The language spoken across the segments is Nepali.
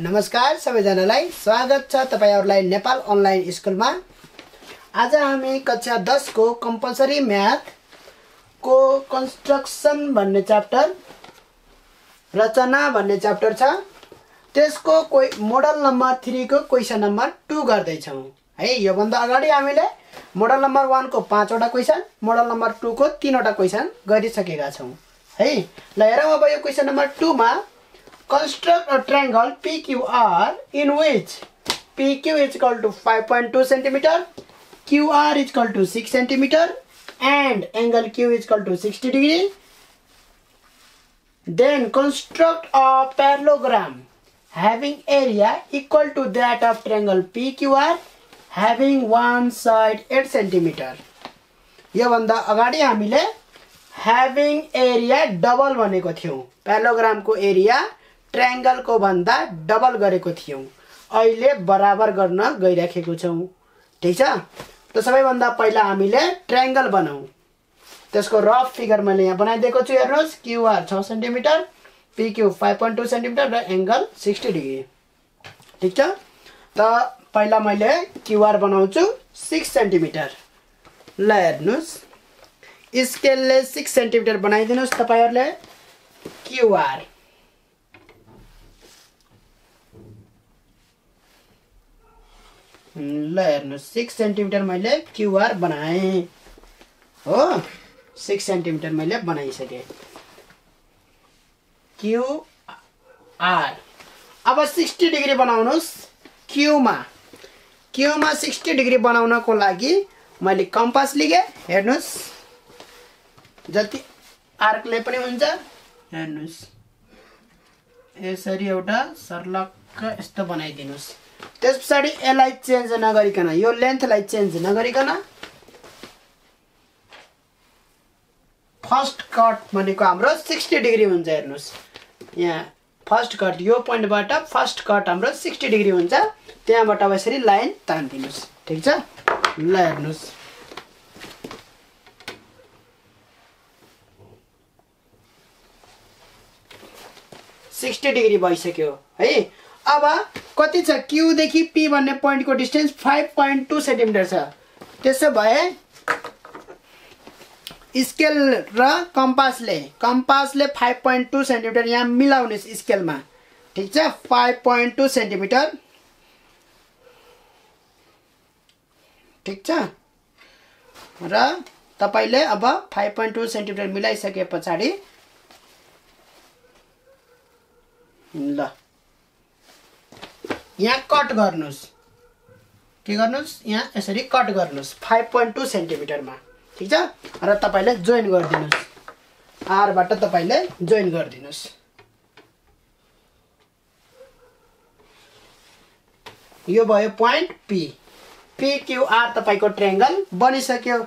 नमस्कार सबैजनालाई स्वागत छ तपाईँहरूलाई नेपाल अनलाइन स्कुलमा। आज हामी कक्षा दसको कम्पलसरी म्याथको कन्स्ट्रक्सन भन्ने च्याप्टर रचना भन्ने च्याप्टर छ। त्यसको कोही मोडल नम्बर थ्रीको क्वेसन नम्बर टू गर्दैछौँ। है योभन्दा अगाडि हामीले मोडल नम्बर वानको पाँचवटा क्वेसन मोडल नम्बर टूको तिनवटा क्वेसन गरिसकेका छौँ। है ल हेरौँ अब यो क्वेसन नम्बर टूमा construct a triangle PQR in which PQ is equal to 5.2 centimeter, QR is equal to 6 centimeter, and angle Q is equal to 60 degree. Then construct a parallelogram having area equal to that of triangle PQR having one side 8 centimeter. योभन्दा अगाडि हामीले ह्याभिङ एरिया डबल भनेको थियौँ प्यालोग्रामको एरिया ट्रायङ्गलको भन्दा डबल गरेको थियौँ। अहिले बराबर गर्न गइराखेको छौँ। ठिक छ? त सबैभन्दा पहिला हामीले ट्रायङ्गल बनाऊ त्यसको रफ फिगर मैले यहाँ बनाइदिएको छु हेर्नुहोस्। क्युआर छ centimetre PQ five point two centimetre र एङ्गल सिक्सटी डिग्री। ठिक छ? त पहिला मैले क्युआर बनाउँछु सिक्स सेन्टिमिटर। ल हेर्नुहोस्। स्केलले सिक्स सेन्टिमिटर बनाइदिनुहोस् तपाईँहरूले। क्युआर। ल हेर्नुहोस् सिक्स सेन्टिमिटर मैले क्युआर बनाएँ। हो? सिक्स सेन्टिमिटर मैले बनाइसकेँ। क्युआर अब सिक्सटी डिग्री बनाउनुहोस् क्युमा क्युमा सिक्सटी डिग्री बनाउनको लागि मैले कम्पास लिएँ हेर्नुहोस्। जति आर्कले पनि हुन्छ हेर्नुहोस्। यसरी एउटा सर्लक्क यस्तो बनाइदिनुहोस्। त्यस पछाडि यसलाई चेन्ज नगरिकन यो लेन्थलाई चेन्ज नगरिकन फर्स्ट कट भनेको हाम्रो सिक्सटी डिग्री हुन्छ हेर्नुहोस्। यहाँ फर्स्ट कट यो पोइन्टबाट फर्स्ट कट हाम्रो सिक्सटी डिग्री हुन्छ। त्यहाँबाट अब यसरी लाइन तानिदिनुहोस्। ठिक छ? ल हेर्नुहोस्। सिक्सटी डिग्री भइसक्यो है? अब कति छ? क्युदेखि पी भन्ने पोइन्टको distance five point two centimetre छ। त्यसो भए स्केल र कम्पासले कम्पासले फाइभ पोइन्ट टू सेन्टिमिटर यहाँ मिलाउने स्केलमा। ठिक छ? Five point two centimetre. ठिक छ? र तपाईँले अब फाइभ पोइन्ट टू सेन्टिमिटर मिलाइसके पछाडि ल। यहाँ कट गर्नुहोस्। के गर्नुहोस्? यहाँ यसरी कट गर्नुहोस्। फाइभ पोइन्ट टू सेन्टिमिटरमा ठिक छ? र तपाईँले जोइन गरिदिनुहोस्। आरबाट तपाईँले जोइन गरिदिनुहोस्। यो भयो पोइन्ट पी पिक्युआर तपाईँको ट्रेङ्गल बनिसक्यो।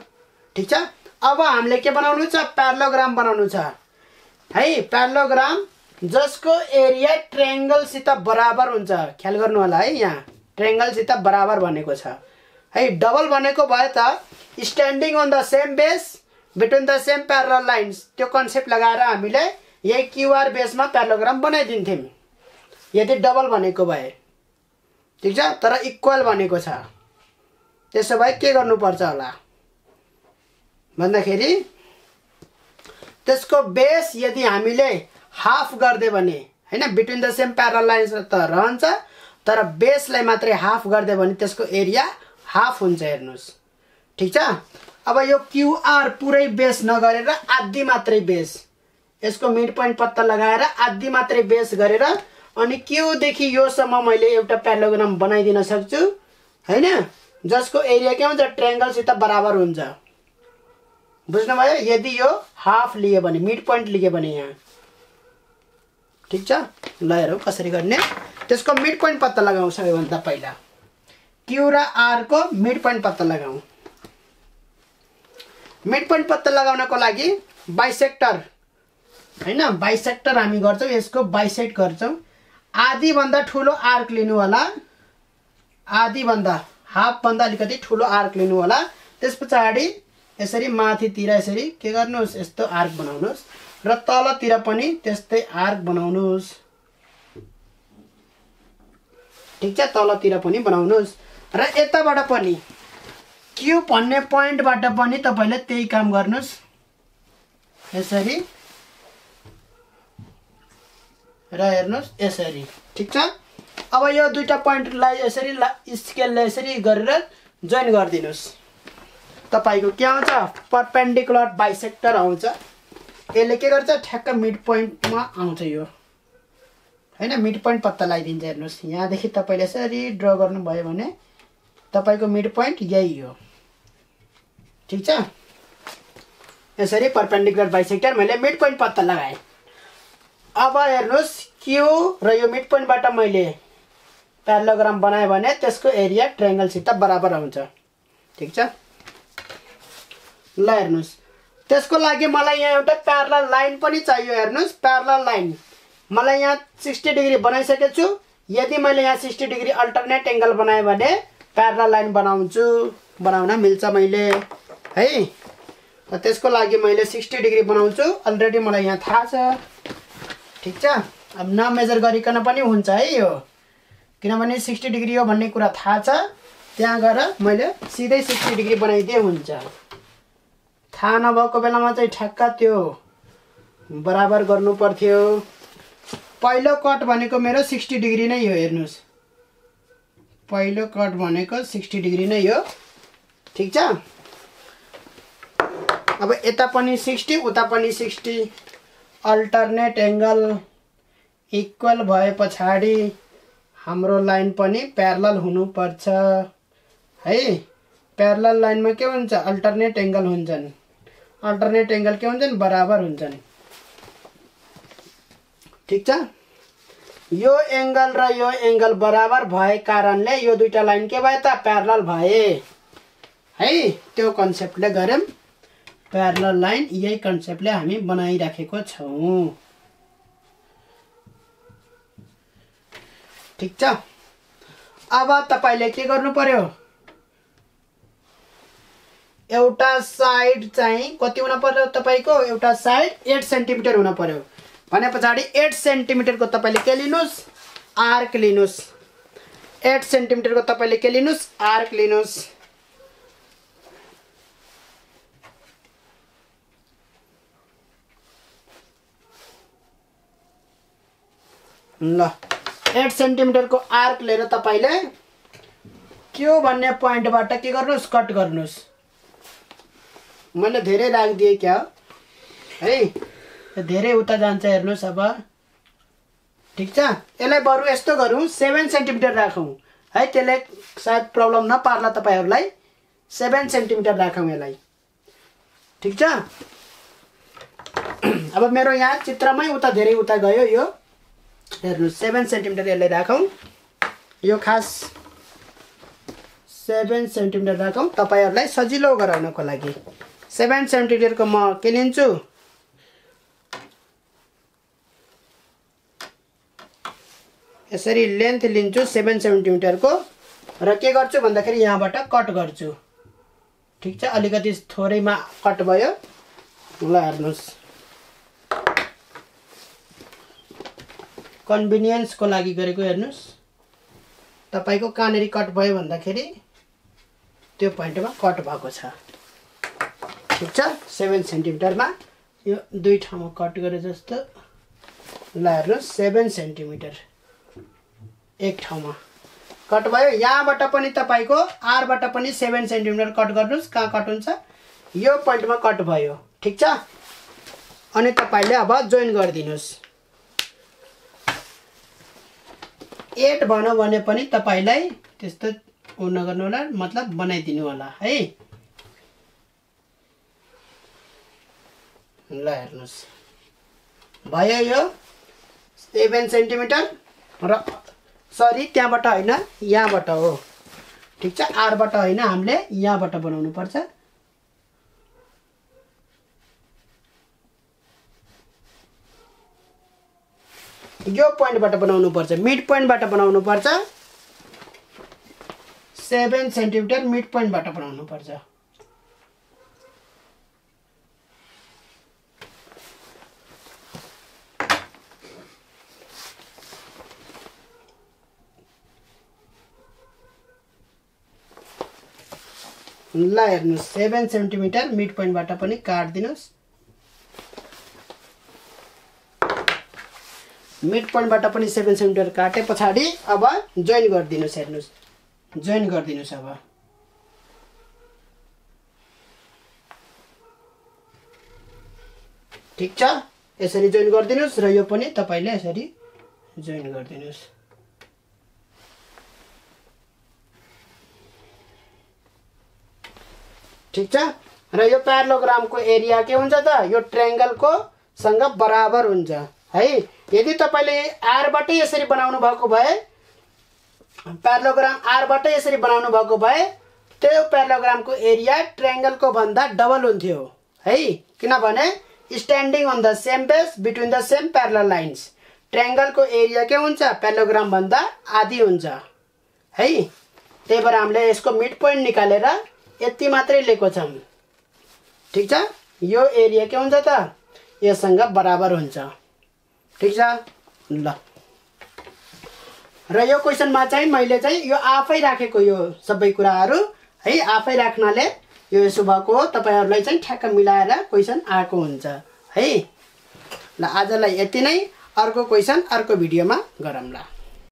ठिक छ? अब हामीले के बनाउनु छ? प्यारलोग्राम बनाउनु छ। है प्यारलोग्राम जसको एरिया ट्रेङ्गलसित बराबर हुन्छ ख्याल गर्नु होला है यहाँ ट्रेङ्गलसित बराबर भनेको छ। है डबल भनेको भए त standing on the same base between the same parallel lines त्यो कन्सेप्ट लगाएर हामीले यही क्युआर बेसमा प्यारोग्राम बनाइदिन्थ्यौँ। यदि डबल भनेको भए। ठिक छ? तर इक्वल भनेको छ। त्यसो भए के गर्नुपर्छ होला? भन्दाखेरि त्यसको बेस यदि हामीले हाफ गरिदियो भने होइन between the same parallel lines त रहन्छ तर बेसलाई मात्रै हाफ गरिदियो भने त्यसको एरिया हाफ हुन्छ हेर्नुहोस्। ठिक छ? अब यो क्युआर पुरै बेस नगरेर आधी मात्रै बेस यसको मिड पोइन्ट पत्ता लगाएर आधी मात्रै बेस गरेर अनि क्युदेखि योसम्म मैले एउटा प्यालोग्राम बनाइदिन सक्छु होइन? जसको एरिया के हुन्छ? ट्रायङ्गलसित बराबर हुन्छ। बुझ्नुभयो? यदि यो हाफ लियो भने मिड पोइन्ट लियो भने यहाँ। ठिक छ? ल हेरौँ कसरी गर्ने? त्यसको मिड पोइन्ट पत्ता लगाउँ सबैभन्दा पहिला। क्यु र आरको मिड पोइन्ट पत्ता लगाउँ। मिड पोइन्ट पत्ता लगाउनको लागि बाइसेक्टर होइन? बाइसेक्टर हामी गर्छौँ यसको बाइसेक्ट गर्छौँ। आधीभन्दा ठुलो आर्क लिनु होला आधीभन्दा हाफभन्दा अलिकति ठुलो आर्क लिनु होला त्यस पछाडि यसरी माथितिर यसरी के गर्नुहोस्? यस्तो आर्क बनाउनुहोस्। र तलतिर पनि त्यस्तै आर्क बनाउनुहोस् ठिक छ तलतिर पनि बनाउनुहोस् र यताबाट पनि क्यु भन्ने पोइन्टबाट पनि तपाईँले त्यही काम गर्नुहोस् यसरी। र हेर्नुहोस् यसरी। ठिक छ? अब यो दुइटा पोइन्टलाई यसरी ला स्केलले यसरी गरेर जोइन गरिदिनुहोस् तपाईँको के आउँछ? पर्पेन्डिकुलर बाइसेक्टर आउँछ। यसले के गर्छ? ठ्याक्क मिड पोइन्टमा आउँछ यो। होइन मिड पोइन्ट पत्ता लगाइदिन्छ हेर्नुहोस्। यहाँदेखि तपाईँले यसरी ड्र गर्नुभयो भने तपाईँको मिड पोइन्ट यही हो। ठिक छ? यसरी पर्पेन्डिकुलर बाइसेक्टर मैले मिड पोइन्ट पत्ता लगाएँ। अब हेर्नुहोस् क्यु र यो मिड पोइन्टबाट मैले प्यारोग्राम बनाएँ भने त्यसको एरिया ट्राइङ्गलसित बराबर आउँछ ठिक छ? ल हेर्नुहोस्। त्यसको लागि मलाई यहाँ एउटा प्यारल लाइन पनि चाहियो हेर्नुहोस् प्यारल लाइन मलाई यहाँ सिक्सटी डिग्री बनाइसकेको छु। यदि मैले यहाँ सिक्सटी डिग्री अल्टरनेट एङ्गल बनाएँ भने प्यारल लाइन बनाउँछु। बनाउन मिल्छ मैले है? त्यसको लागि मैले सिक्सटी डिग्री बनाउँछु। अलरेडी मलाई यहाँ थाहा छ। ठिक छ? अब नमेजर गरिकन पनि हुन्छ है यो? किनभने सिक्सटी डिग्री हो भन्ने कुरा थाहा छ। त्यहाँ गएर मैले सिधै सिक्सटी डिग्री बनाइदिए हुन्छ। थाहा नभएको बेलामा चाहिँ ठ्याक्क त्यो बराबर गर्नु पर्थ्यो। पहिलो कट भनेको मेरो सिक्सटी डिग्री नै हो हेर्नुहोस्। पहिलो कट भनेको सिक्सटी डिग्री नै हो। ठिक छ? अब यता पनि सिक्सटी उता पनि सिक्सटी। अल्टरनेट एङ्गल इक्वल भए पछाडि हाम्रो लाइन पनि प्यारल हुनुपर्छ। है? प्यारल लाइनमा के हुन्छ? अल्टरनेट एङ्गल हुन्छन्। अल्टरनेट एङ्गल के हुन्छन् बराबर हुन्छन्। ठिक छ? यो एङ्गल र यो एङ्गल बराबर भए कारणले यो दुइटा लाइन के भयो त प्यारल भए। है त्यो कन्सेप्टले गऱ्यौँ प्यारल लाइन यही कन्सेप्टले हामी बनाइराखेको छौँ। ठिक छ? अब तपाईँले के गर्नु पर्यो? एउटा साइड चाहिँ कति हुन पर्यो तपाईँको? एउटा साइड एट सेन्टिमिटर हुन पर्यो। भने पछाडि एट सेन्टिमिटरको तपाईँले के लिनुहोस्? आर्क लिनुहोस्। एट सेन्टिमिटरको तपाईँले के लिनुहोस्? आर्क लिनुहोस्। ल एट सेन्टिमिटरको आर्क लिएर तपाईँले क्यु भन्ने पोइन्टबाट के गर्नुहोस्? कट गर्नुहोस्। मैले धेरै राखिदिएँ क्या? है? धेरै उता जान्छ हेर्नुहोस् अब ठिक छ? यसलाई बरु यस्तो गरौँ सेभेन सेन्टिमिटर राखौँ। है त्यसले सायद प्रब्लम नपार्ला तपाईँहरूलाई। सेभेन सेन्टिमिटर राखौँ यसलाई। ठिक छ? अब मेरो यहाँ चित्रमै उता धेरै उता गयो यो। हेर्नुहोस् सेभेन सेन्टिमिटर यसलाई राखौँ। यो खास सेभेन सेन्टिमिटर राखौँ तपाईँहरूलाई सजिलो गराउनको लागि। सेभेन सेन्टिमिटरको म के लिन्छु? यसरी लेन्थ लिन्छु सेभेन सेन्टिमिटरको। र के गर्छु भन्दाखेरि यहाँबाट कट गर्छु। ठिक छ? अलिकति थोरैमा कट भयो। ल हेर्नुहोस्। कन्भिनियन्सको लागि गरेको हेर्नुहोस्। तपाईँको कहाँनिर कट भयो भन्दाखेरि त्यो पोइन्टमा कट भएको छ। ठिक छ सेभेन सेन्टिमिटरमा यो दुई ठाउँमा कट गरे जस्तो। ल हेर्नुहोस् सेभेन सेन्टिमिटर एक ठाउँमा। कट भयो। यहाँबाट पनि तपाईँको आरबाट पनि सेभेन सेन्टिमिटर कट गर्नुहोस् कहाँ कट हुन्छ। यो पोइन्टमा कट भयो। ठिक छ? अनि तपाईँले अब जोइन गरिदिनुहोस्। एट भनौँ भने पनि तपाईँलाई त्यस्तो उ नगर्नु होला मतलब बनाइदिनु होला है? ल हेर्नुहोस्। भयो यो सेभेन सेन्टिमिटर र सरी त्यहाँबाट होइन यहाँबाट हो। ठिक छ? आरबाट होइन हामीले यहाँबाट बनाउनु पर्छ। यो पोइन्टबाट बनाउनु पर्छ मिड पोइन्टबाट बनाउनु पर्छ। सेभेन सेन्टिमिटर मिड पोइन्टबाट बनाउनु ल हेर्नुहोस् सेभेन सेन्टिमिटर मिड पोइन्टबाट पनि काटिदिनुहोस्। मिड पोइन्टबाट पनि सेभेन सेन्टिमिटर काटे पछाडि अब जोइन गरिदिनुहोस् हेर्नुहोस्। जोइन गरिदिनुहोस् अब। ठिक छ? यसरी जोइन गरिदिनुहोस् र यो पनि तपाईँले यसरी जोइन गरिदिनुहोस्। ठिक छ? र यो प्यारोग्रामको एरिया के हुन्छ त? यो ट्रायङ्गलको सँग बराबर हुन्छ। है? यदि तपाईँले आरबाटै यसरी बनाउनु भएको भए प्यारोग्राम आरबाटै यसरी बनाउनु भएको भए त्यो प्यारोग्रामको एरिया ट्रायङ्गलको भन्दा डबल हुन्थ्यो। है? किनभने standing on the same base between the same parallel lines ट्रायङ्गलको area के हुन्छ? प्यारोग्राम भन्दा आधी हुन्छ। है? त्यही भएर हामीले यसको मिड पोइन्ट निकालेर यति मात्रै लिएको छौँ ठिक छ? यो एरिया के हुन्छ त? योसँग बराबर हुन्छ। ठिक छ? ल। र यो क्वेसनमा चाहिँ मैले चाहिँ यो आफै राखेको यो सबै कुराहरू है आफै राख्नाले यो हो तपाईँहरूलाई चाहिँ ठ्याक्क मिलाएर क्वेसन आएको हुन्छ है। ल आजलाई यति नै। अर्को क्वेसन अर्को भिडियोमा गरौँला।